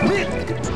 你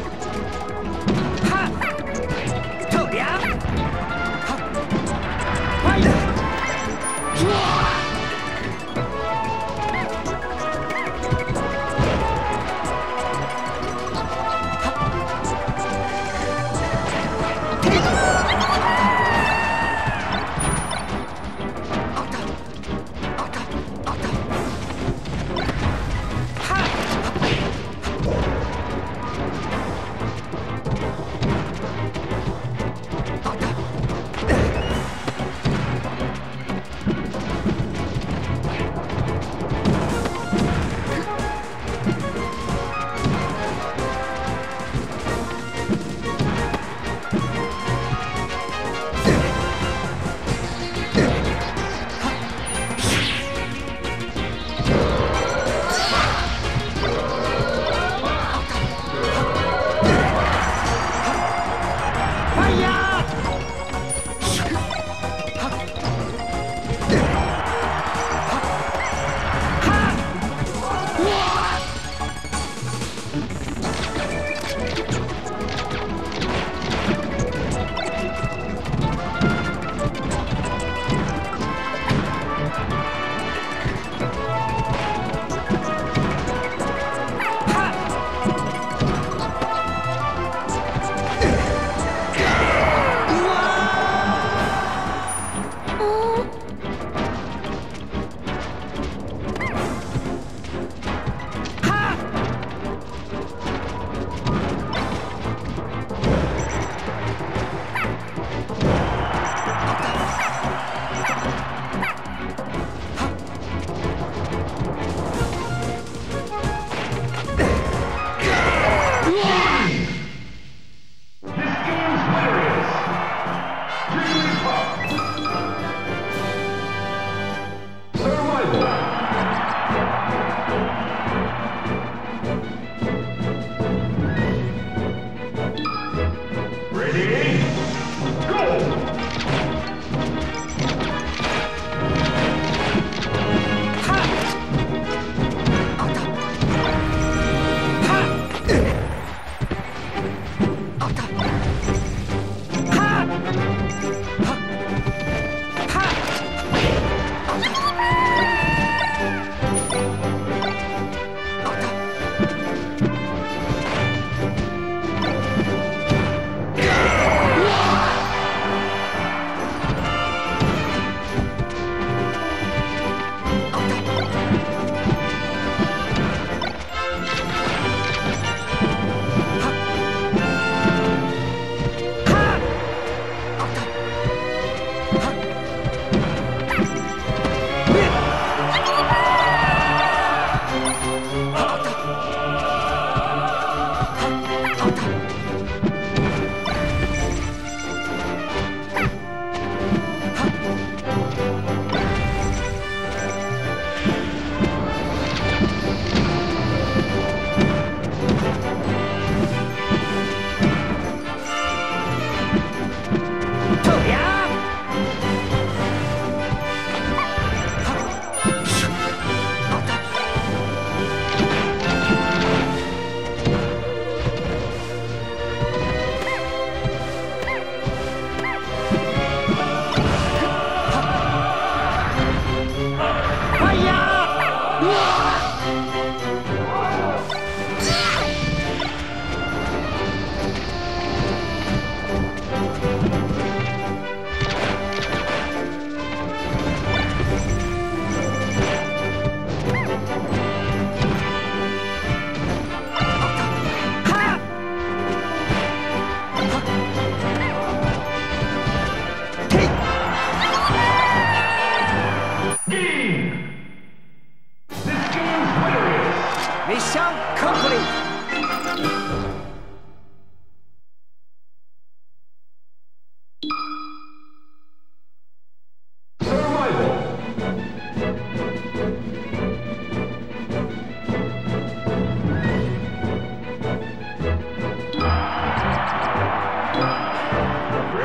Ah!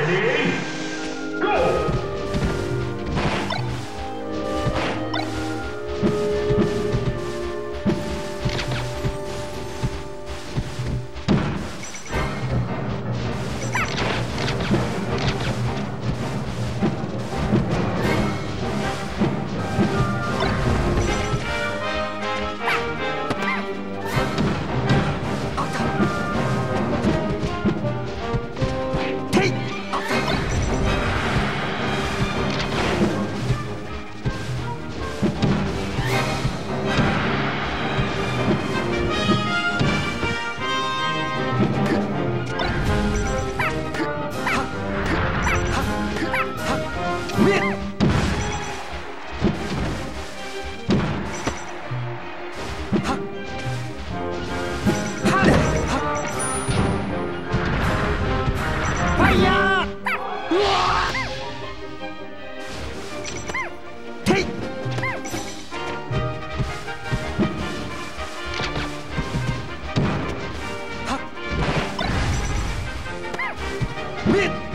ready? Hit!